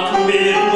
Sag